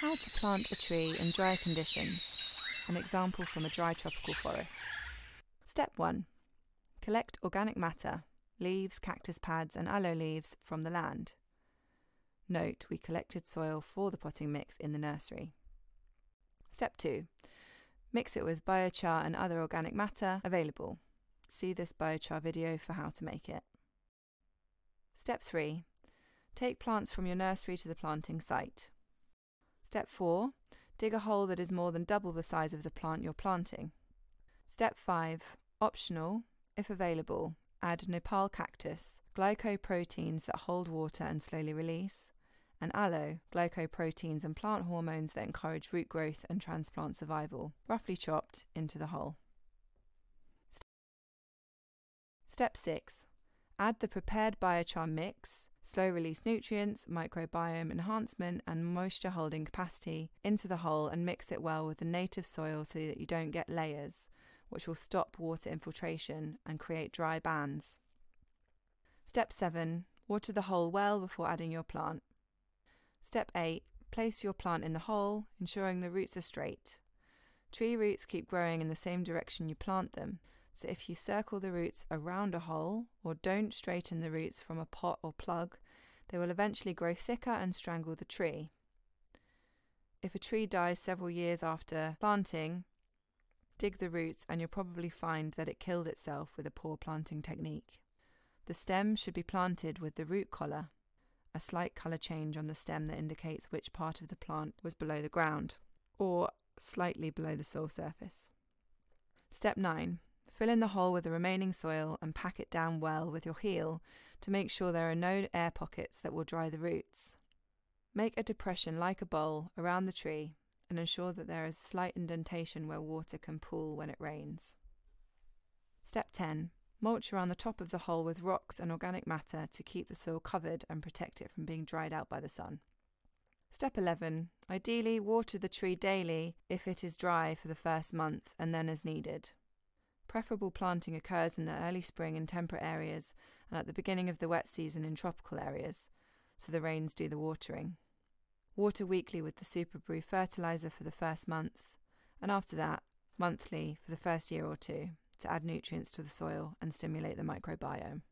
How to plant a tree in dry conditions. An example from a dry tropical forest. Step 1. Collect organic matter, leaves, cactus pads, and aloe leaves from the land. Note we collected soil for the potting mix in the nursery. Step 2. Mix it with biochar and other organic matter available. See this biochar video for how to make it. Step 3. Take plants from your nursery to the planting site. Step 4. Dig a hole that is more than double the size of the plant you're planting. Step 5. Optional, if available, add nopal cactus, glycoproteins that hold water and slowly release, and aloe, glycoproteins and plant hormones that encourage root growth and transplant survival, roughly chopped into the hole. Step 6. Add the prepared biochar mix, slow release nutrients, microbiome enhancement, and moisture holding capacity into the hole and mix it well with the native soil so that you don't get layers, which will stop water infiltration and create dry bands. Step 7. Water the hole well before adding your plant. Step 8. Place your plant in the hole, ensuring the roots are straight. Tree roots keep growing in the same direction you plant them, so if you circle the roots around a hole or don't straighten the roots from a pot or plug, they will eventually grow thicker and strangle the tree. If a tree dies several years after planting, dig the roots and you'll probably find that it killed itself with a poor planting technique. The stem should be planted with the root collar, a slight colour change on the stem that indicates which part of the plant was below the ground, or slightly below the soil surface. Step 9. Fill in the hole with the remaining soil and pack it down well with your heel to make sure there are no air pockets that will dry the roots. Make a depression like a bowl around the tree and ensure that there is slight indentation where water can pool when it rains. Step 10. Mulch around the top of the hole with rocks and organic matter to keep the soil covered and protect it from being dried out by the sun. Step 11. Ideally, water the tree daily if it is dry for the first month and then as needed. Preferable planting occurs in the early spring in temperate areas and at the beginning of the wet season in tropical areas, so the rains do the watering. Water weekly with the SuperBrew fertilizer for the first month, and after that, monthly for the first year or two to add nutrients to the soil and stimulate the microbiome.